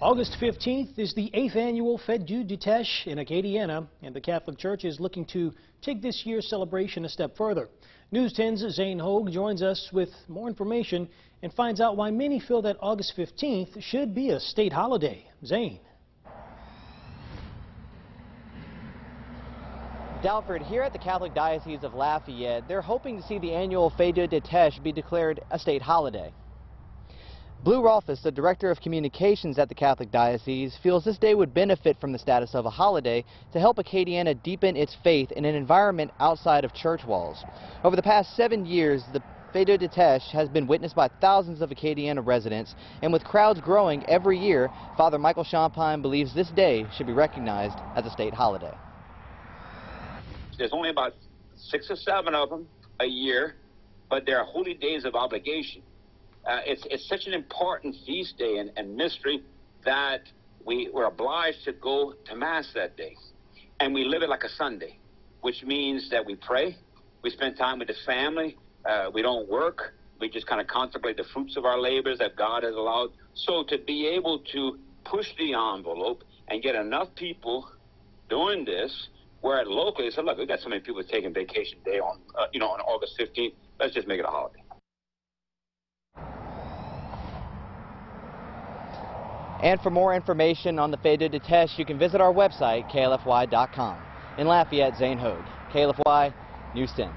August 15th is the 8th annual Fête Dieu du Teche in Acadiana, and the Catholic Church is looking to take this year's celebration a step further. News 10's Zane Hogue joins us with more information and finds out why many feel that August 15th should be a state holiday. Zane. Dalford, here at the Catholic Diocese of Lafayette, they're hoping to see the annual Fête Dieu du Teche be declared a state holiday. Blue Rolfus, the Director of Communications at the Catholic Diocese, feels this day would benefit from the status of a holiday to help Acadiana deepen its faith in an environment outside of church walls. Over the past seven years, the Fête Dieu du Teche has been witnessed by thousands of Acadiana residents, and with crowds growing every year, Father Michael Champagne believes this day should be recognized as a state holiday. There's only about six or seven of them a year, but they're holy days of obligation. Uh, it's, it's such an important feast day and, and mystery that we were obliged to go to Mass that day. And we live it like a Sunday, which means that we pray, we spend time with the family, uh, we don't work, we just kind of contemplate the fruits of our labors that God has allowed. So to be able to push the envelope and get enough people doing this, where locally, so look, we got so many people taking vacation day on, uh, you know, on August 15th. Let's just make it a holiday. And for more information on the Fête Dieu du Teche, you can visit our website, klfy.com. In Lafayette, Zane Hogue, KLFY News 10.